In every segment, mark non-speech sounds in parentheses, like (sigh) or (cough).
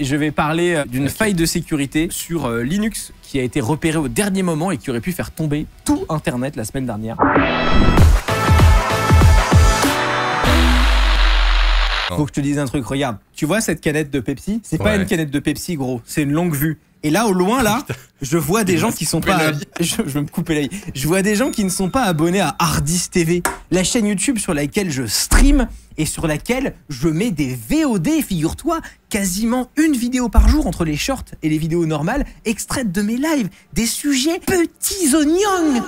Et je vais parler euh, d'une faille de sécurité sur euh, Linux qui a été repérée au dernier moment et qui aurait pu faire tomber tout Internet la semaine dernière. Faut que je te dise un truc, regarde. Tu vois cette canette de Pepsi? C'est pas une canette de Pepsi, gros. C'est une longue vue. Et là, au loin, là, je vois des gens qui sont pas. (laughs) je vais me couper l'œil. Je vois des gens qui ne sont pas abonnés à Hardis TV, la chaîne YouTube sur laquelle je stream et sur laquelle je mets des VOD, figure-toi, quasiment une vidéo par jour entre les shorts et les vidéos normales, extraites de mes lives, des sujets petits oignons.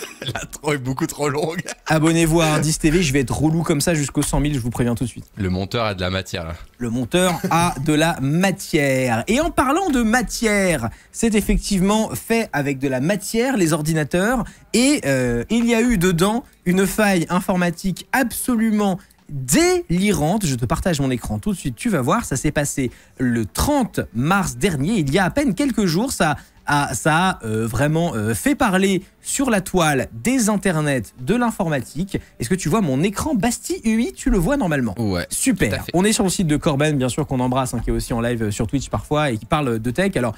(laughs) La trop est beaucoup trop longue. (laughs) Abonnez-vous à Hardis TV, je vais être relou comme ça jusqu'aux 100 000, je vous préviens tout de suite. Le monteur a de la matière là. Le monteur a de la matière. Et en parlant de matière, c'est effectivement fait avec de la matière, les ordinateurs. Et euh, il y a eu dedans une faille informatique absolument délirante. Je te partage mon écran tout de suite, tu vas voir. Ça s'est passé le 30 mars dernier, il y a à peine quelques jours. Ça a, ça a euh, vraiment euh, fait parler sur la toile des internets de l'informatique. Est-ce que tu vois mon écran Bastille UI Tu le vois normalement Ouais. Super. On est sur le site de Corben, bien sûr, qu'on embrasse, hein, qui est aussi en live sur Twitch parfois et qui parle de tech. Alors,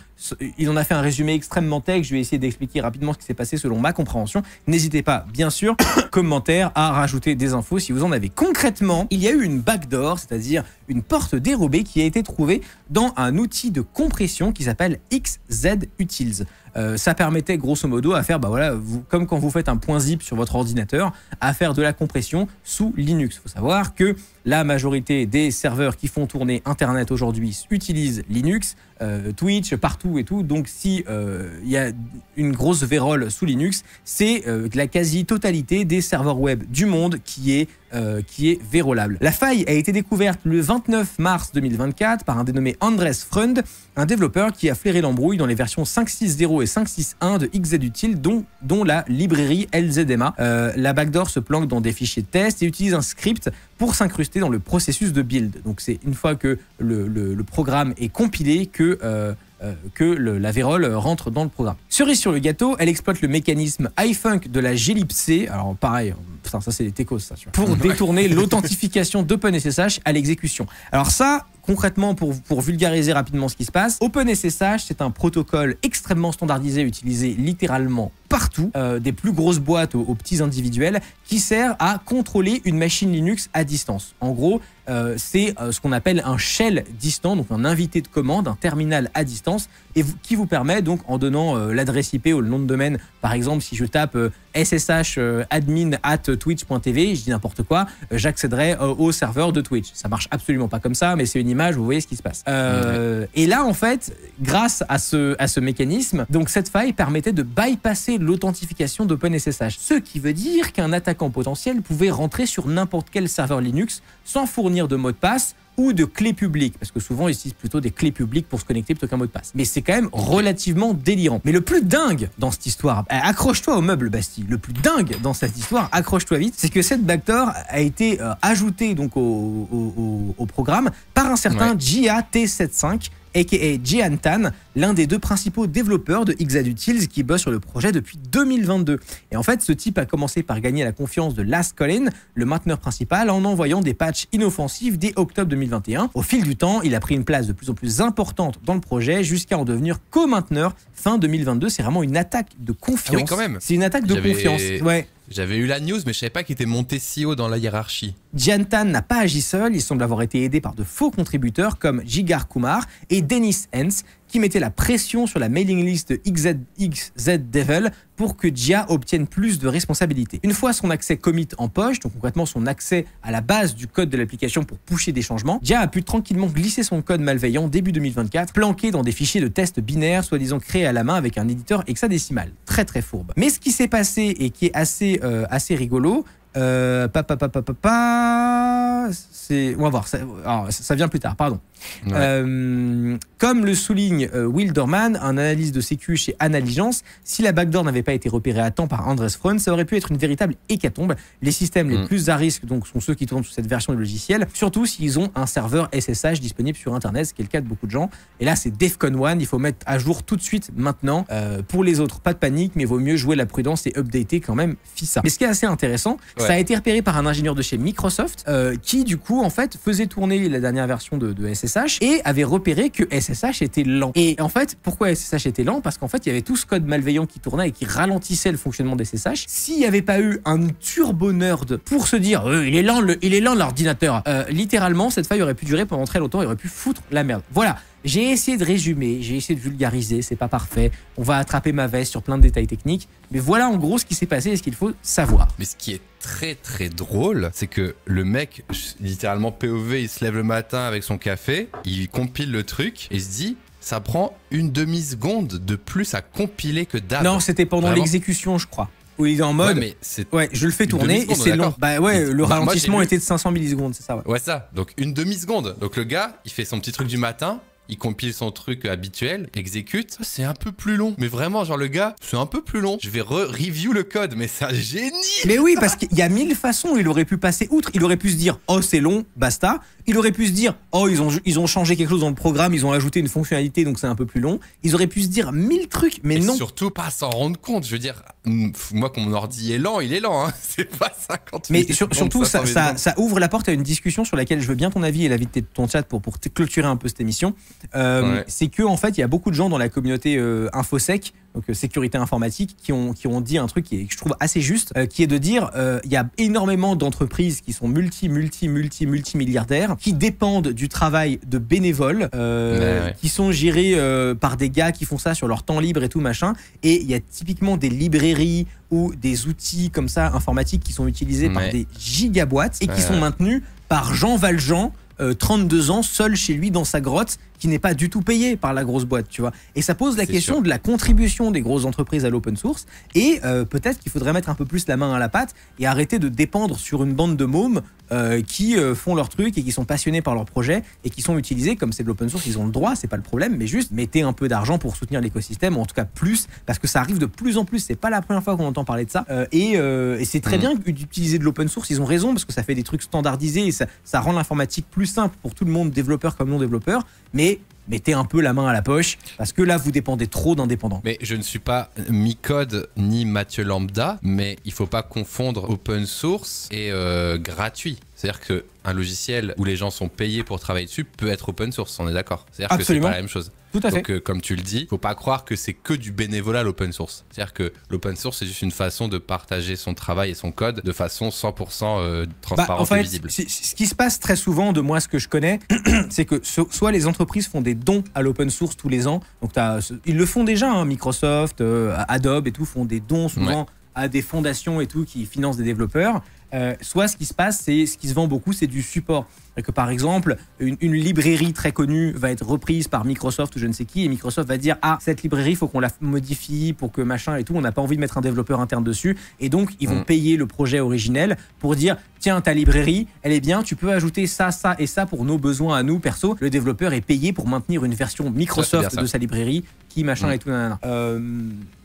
il en a fait un résumé extrêmement tech. Je vais essayer d'expliquer rapidement ce qui s'est passé selon ma compréhension. N'hésitez pas, bien sûr, (coughs) commentaire à rajouter des infos si vous en avez. Concrètement, il y a eu une backdoor, c'est-à-dire une porte dérobée qui a été trouvée dans un outil de compression qui s'appelle XZ Utils. Euh, ça permettait grosso modo à faire, bah voilà, comme quand vous faites un point zip sur votre ordinateur, à faire de la compression sous Linux. Il faut savoir que la majorité des serveurs qui font tourner Internet aujourd'hui utilisent Linux, euh, Twitch, partout et tout. Donc si euh, il y a une grosse vérole sous Linux, c'est la quasi-totalité des serveurs web du monde qui est qui est vérolable. La faille a été découverte le 29 mars 2024 par un dénommé Andres Freund, un développeur qui a flairé l'embrouille dans les versions 5.6.0 et 5.6.1 de XZUtil, dont, dont la librairie LZMA. Euh, la backdoor se planque dans des fichiers de test et utilise un script pour s'incruster dans le processus de build. Donc c'est une fois que le, le- le programme est compilé que... euh, euh, que le- la vérole rentre dans le programme. Cerise sur le gâteau, elle exploite le mécanisme iFunk de la glibc. Alors pareil, putain, ça c'est des techos ça. tu vois. Pour (laughs) détourner l'authentification d'OpenSSH à l'exécution. Alors ça, concrètement, pour, vulgariser rapidement ce qui se passe, OpenSSH, c'est un protocole extrêmement standardisé, utilisé littéralement partout, euh, des plus grosses boîtes aux, aux petits individuels, qui sert à contrôler une machine Linux à distance. En gros, euh, c'est euh, ce qu'on appelle un shell distant, donc un invité de commande, un terminal à distance, et vous- qui vous permet donc en donnant l'adresse IP ou le nom de domaine, par exemple si je tape ssh admin at twitch.tv, je dis n'importe quoi, j'accéderai au serveur de Twitch. Ça marche absolument pas comme ça, mais c'est une image, vous voyez ce qui se passe. Et là en fait, grâce à ce, à ce mécanisme, donc cette faille permettait de bypasser l'authentification d'OpenSSH, ce qui veut dire qu'un attaquant potentiel pouvait rentrer sur n'importe quel serveur Linux sans fournir de mot de passe ou de clés publiques, parce que souvent ils utilisent plutôt des clés publiques pour se connecter plutôt qu'un mot de passe. Mais c'est quand même relativement délirant. Mais le plus dingue dans cette histoire, eh, accroche-toi au meuble Bastille, le plus dingue dans cette histoire, accroche-toi vite, c'est que cette backdoor a été euh, ajoutée donc au, au- au- au programme par un certain Ouais. GAT75 aka Jian Tan, l'un des deux principaux développeurs de Xadutils qui bosse sur le projet depuis 2022. Et en fait, ce type a commencé par gagner la confiance de Last Colin, le mainteneur principal, en envoyant des patchs inoffensifs dès octobre 2021. Au fil du temps, il a pris une place de plus en plus importante dans le projet jusqu'à en devenir co-mainteneur fin 2022. C'est vraiment une attaque de confiance. Ah oui, quand même. C'est une attaque de confiance. Ouais. J'avais eu la news, mais je savais pas qu'il était monté si haut dans la hiérarchie. Jiantan n'a pas agi seul, il semble avoir été aidé par de faux contributeurs comme Jigar Kumar et Dennis Hens qui mettaient la pression sur la mailing list de XZ, Devil pour que Jia obtienne plus de responsabilités. Une fois son accès commit en poche, donc concrètement son accès à la base du code de l'application pour pusher des changements, Jia a pu tranquillement glisser son code malveillant début 2024, planqué dans des fichiers de tests binaires, soi-disant créés à la main avec un éditeur hexadécimal. Très très fourbe. Mais ce qui s'est passé et qui est assez, euh, assez rigolo, euh, pa, pa, pa, pa, pa, pa, c'est, on va voir, ça, alors, ça- vient plus tard, pardon. Ouais. Euh, comme le souligne euh, Will Dorman, un analyste de sécu chez Analygeance, si la backdoor n'avait pas été repérée à temps par Andres Freund, ça aurait pu être une véritable hécatombe. Les systèmes les Mm. plus à risque donc, sont ceux qui tournent sur cette version du logiciel, surtout s'ils ont un serveur SSH disponible sur Internet, ce qui est le cas de beaucoup de gens. Et là, c'est Defcon 1, il faut mettre à jour tout de suite, maintenant. Euh, pour les autres, pas de panique, mais vaut mieux jouer la prudence et updater quand même FISA. Mais ce qui est assez intéressant, Ouais. Ça a été repéré par un ingénieur de chez Microsoft euh, qui, du coup, en fait, faisait tourner la dernière version de, de SSH et avait repéré que SSH était lent. Et en fait, pourquoi SSH était lent? Parce qu'en fait, il y avait tout ce code malveillant qui tournait et qui ralentissait le fonctionnement des SSH. S'il n'y avait pas eu un turbo nerd pour se dire euh, il est lent, le- il est lent l'ordinateur, euh, littéralement, cette faille aurait pu durer pendant très longtemps, il aurait pu foutre la merde. Voilà. J'ai essayé de résumer, j'ai essayé de vulgariser, c'est pas parfait. On va attraper ma veste sur plein de détails techniques, mais voilà en gros ce qui s'est passé et ce qu'il faut savoir. Mais ce qui est très très drôle, c'est que le mec, littéralement POV, il se lève le matin avec son café, il compile le truc et se dit ça prend une demi-seconde de plus à compiler que d'hab. Non, c'était pendant l'exécution, je crois. Où il est en Ouais, mode. mais c'est. Ouais, je le fais tourner et c'est long. Bah ouais, le moi, ralentissement était de 500 millisecondes, c'est ça, ouais. Ouais, ça. Donc une demi-seconde. Donc le gars, il fait son petit truc du matin. Il compile son truc habituel, exécute. C'est un peu plus long. Mais vraiment, genre le gars, c'est un peu plus long. Je vais re-review le code, mais c'est un génie. Mais oui, parce qu'il y a mille façons où il aurait pu passer outre. Il aurait pu se dire, oh, c'est long, basta. Il aurait pu se dire, oh, ils ont, ils ont changé quelque chose dans le programme, ils ont ajouté une fonctionnalité, donc c'est un peu plus long. Ils auraient pu se dire mille trucs, mais Et non. surtout pas s'en rendre compte. Je veux dire, moi, quand mon ordi est lent, il est lent. Hein. (laughs) C'est pas 50 Mais sur- surtout, ça, 500 ça, ouvre la porte à une discussion sur laquelle je veux bien ton avis et l'avis de ton chat pour, pour clôturer un peu cette émission. Euh, Ouais. C'est que en fait, il y a beaucoup de gens dans la communauté euh, infosec, donc euh, sécurité informatique, qui ont, qui ont dit un truc qui est, que je trouve assez juste, euh, qui est de dire il y a énormément d'entreprises qui sont multi, multi, multi, multi milliardaires, qui dépendent du travail de bénévoles, Ouais, qui sont gérés par des gars qui font ça sur leur temps libre et tout machin. Et il y a typiquement des librairies ou des outils comme ça informatiques qui sont utilisés par des gigaboîtes et qui sont maintenus par Jean Valjean, euh, 32 ans, seul chez lui dans sa grotte, qui n'est pas du tout payé par la grosse boîte, tu vois. Et ça pose la question sûr. de la contribution des grosses entreprises à l'open source. Et euh, peut-être qu'il faudrait mettre un peu plus la main à la pâte et arrêter de dépendre sur une bande de mômes euh, qui euh, font leur truc et qui sont passionnés par leur projet et qui sont utilisés comme c'est de l'open source, ils ont le droit, c'est pas le problème, mais juste mettez un peu d'argent pour soutenir l'écosystème, ou en tout cas plus, parce que ça arrive de plus en plus. C'est pas la première fois qu'on entend parler de ça. Et et c'est très Mhm. bien d'utiliser de l'open source. Ils ont raison parce que ça fait des trucs standardisés et ça, ça rend l'informatique plus simple pour tout le monde, développeur comme non développeur. Mais mettez un peu la main à la poche parce que là vous dépendez trop d'indépendants. Mais je ne suis pas mi-code ni Mathieu Lambda, mais il faut pas confondre open source et euh, gratuit. C'est-à-dire que un logiciel où les gens sont payés pour travailler dessus peut être open source, on est d'accord. C'est-à-dire que c'est pas la même chose. Tout à fait. Donc, euh, comme tu le dis, faut pas croire que c'est que du bénévolat l'open source. C'est-à-dire que l'open source, c'est juste une façon de partager son travail et son code de façon 100% euh, Bah, transparente en fait, et visible. ce qui se passe très souvent, de moi ce que je connais, (clears throat) c'est que so- soit les entreprises font des dons à l'open source tous les ans. Donc ils le font déjà, hein, Microsoft, euh, Adobe et tout font des dons souvent à des fondations et tout qui financent des développeurs. Euh, soit ce qui se passe, c'est ce qui se vend beaucoup, c'est du support. Que par exemple, une, une librairie très connue va être reprise par Microsoft ou je ne sais qui, et Microsoft va dire ah cette librairie, il faut qu'on la modifie pour que machin et tout. On n'a pas envie de mettre un développeur interne dessus, et donc ils vont Mm. payer le projet originel pour dire tiens ta librairie, elle est bien, tu peux ajouter ça, ça et ça pour nos besoins à nous perso. Le développeur est payé pour maintenir une version Microsoft ça. de sa librairie qui machin Mm. et tout. Euh,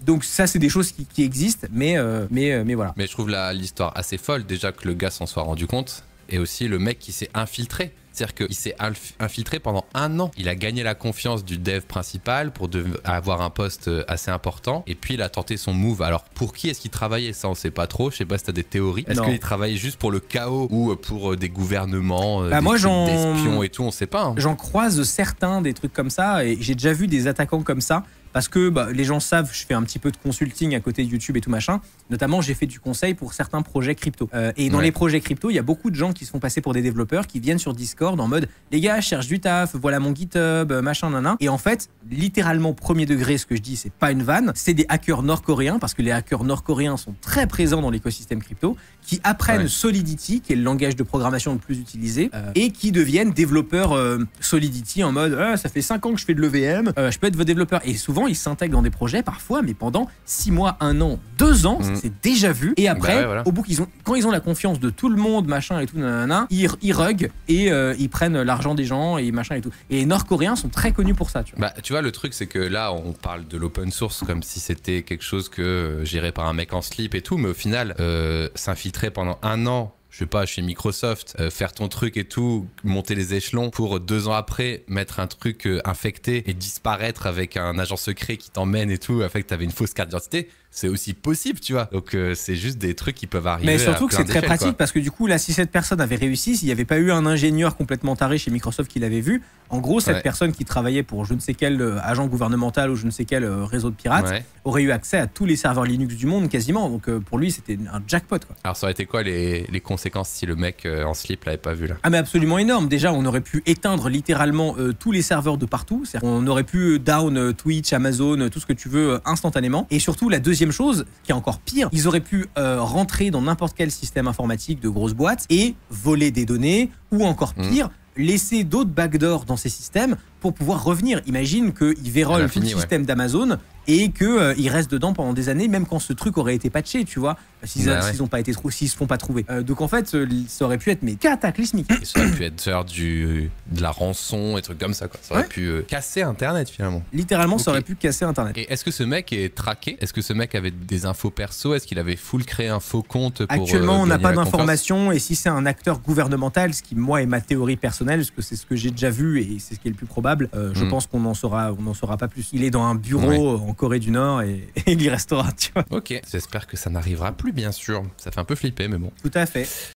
donc ça c'est des choses qui, qui existent, mais euh, mais euh, mais voilà. Mais je trouve la- l'histoire assez folle, déjà que le gars s'en soit rendu compte, et aussi le mec qui s'est infiltré. C'est-à-dire qu'il s'est inf- infiltré pendant un an. Il a gagné la confiance du dev principal pour avoir un poste euh, assez important. Et puis il a tenté son move. Alors pour qui est-ce qu'il travaillait? Ça, on sait pas trop. Je sais pas si t'as des théories. Est-ce qu'il travaillait juste pour le chaos ou euh, pour euh, des gouvernements, Bah, des moi, d'espions et tout? On sait pas. hein. J'en croise certains des trucs comme ça et j'ai déjà vu des attaquants comme ça parce que bah, les gens savent, je fais un petit peu de consulting à côté de YouTube et tout machin. Notamment, j'ai fait du conseil pour certains projets crypto. Euh, et dans Ouais. les projets crypto, il y a beaucoup de gens qui se font passer pour des développeurs qui viennent sur Discord en mode les gars, je cherche du taf, voilà mon GitHub, euh, machin, nanan. Et en fait, littéralement, premier degré, ce que je dis, c'est pas une vanne, c'est des hackers nord-coréens parce que les hackers nord-coréens sont très présents dans l'écosystème crypto qui apprennent Ouais. Solidity, qui est le langage de programmation le plus utilisé, euh, et qui deviennent développeurs euh, Solidity en mode Ah, ça fait 5 ans que je fais de l'EVM, je peux être votre développeur. Et souvent, ils s'intègrent dans des projets parfois, mais pendant 6 mois, 1 an, 2 ans, ça s'est déjà vu. Et après, Bah ouais, voilà. au bout qu'ils ont, quand ils ont la confiance de tout le monde, machin et tout, nanana, ils, ils rug et euh, ils prennent l'argent des gens et machin et tout. Et les Nord-Coréens sont très connus pour ça, tu vois. Bah, tu vois, le truc, c'est que là, on parle de l'open source comme si c'était quelque chose que euh, géré par un mec en slip et tout, mais au final, euh, s'infiltrer pendant un an. Je sais pas, chez Microsoft, euh, faire ton truc et tout, monter les échelons pour deux ans après mettre un truc euh, infecté et disparaître avec un agent secret qui t'emmène et tout, fait que t'avais une fausse carte d'identité. C'est aussi possible, tu vois. Donc euh, c'est juste des trucs qui peuvent arriver. Mais surtout à que c'est très pratique quoi. parce que du coup, là, si cette personne avait réussi, s'il n'y avait pas eu un ingénieur complètement taré chez Microsoft qui l'avait vu, en gros, cette Ouais. personne qui travaillait pour je ne sais quel euh, agent gouvernemental ou je ne sais quel euh, réseau de pirates Ouais. aurait eu accès à tous les serveurs Linux du monde quasiment. Donc euh, pour lui, c'était un jackpot. Quoi. Alors ça aurait été quoi les, les conséquences si le mec euh, en slip l'avait pas vu là? Ah mais absolument énorme. Déjà, on aurait pu éteindre littéralement tous les serveurs de partout. Qu'on aurait pu down Twitch, Amazon, tout ce que tu veux instantanément. Et surtout, la deuxième chose, qui est encore pire, ils auraient pu euh, rentrer dans n'importe quel système informatique de grosses boîtes et voler des données, ou encore Mhm. pire, laisser d'autres backdoors dans ces systèmes pour pouvoir revenir. Imagine qu'ils vérolent tout le ouais. système d'Amazon et qu'ils restent dedans pendant des années, même quand ce truc aurait été patché, tu vois, s'ils Bah ouais. s'ils ont pas été s'ils se font pas trouver. Euh, donc en fait, euh, ça aurait pu être mais cataclysmique. Et ça aurait pu être faire du, de la rançon et trucs comme ça quoi. Ça aurait Ouais. pu euh, casser internet finalement. Littéralement, ça aurait pu casser Internet. Et est-ce que ce mec est traqué? Est-ce que ce mec avait des infos perso? Est-ce qu'il avait full créé un faux compte pour Actuellement, euh, on n'a pas d'informations et si c'est un acteur gouvernemental, ce qui moi est ma théorie personnelle, parce que c'est ce que j'ai déjà vu et c'est ce qui est le plus probable, euh, je Mm. pense qu'on n'en saura, on n'en saura pas plus. Il est dans un bureau en Corée du Nord et, (laughs) et il y restera, tu vois. Ok, j'espère que ça n'arrivera plus bien sûr. Ça fait un peu flipper mais bon. Tout à fait.